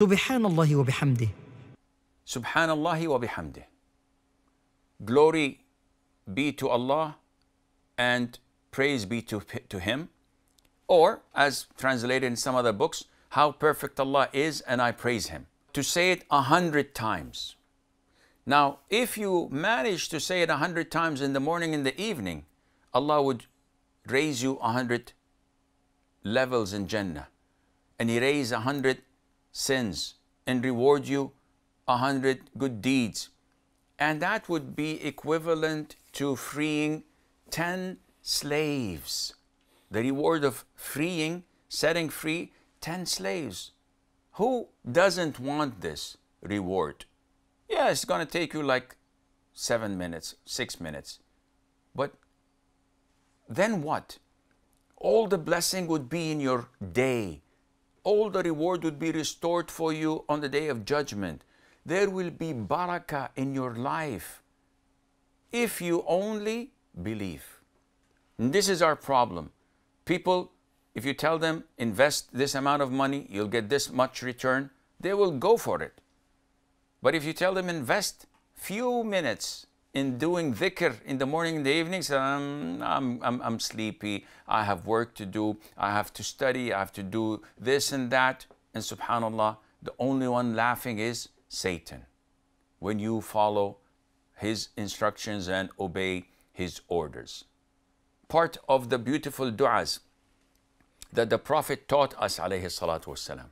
سبحان الله وبحمده Subhanallah wa bihamdih. Glory be to Allah and praise be to, to Him. Or, as translated in some other books, how perfect Allah is and I praise Him. To say it a hundred times. Now, if you manage to say it a hundred times in the morning and the evening, Allah would raise you a hundred levels in Jannah and erase a hundred sins and reward you a hundred good deeds. And that would be equivalent to freeing 10 slaves. The reward of freeing, setting free 10 slaves. Who doesn't want this reward? Yeah, it's going to take you like seven minutes, six minutes. But then what? All the blessing would be in your day. All the reward would be restored for you on the day of judgment. There will be barakah in your life if you only believe. And this is our problem. People, if you tell them invest this amount of money, you'll get this much return, they will go for it. But if you tell them invest few minutes in doing dhikr in the morning and the evenings, um, I'm, I'm, I'm sleepy, I have work to do, I have to study, I have to do this and that. And subhanAllah, the only one laughing is Satan when you follow his instructions and obey his orders. Part of the beautiful du'as that the Prophet taught us alayhi salatu wasalam.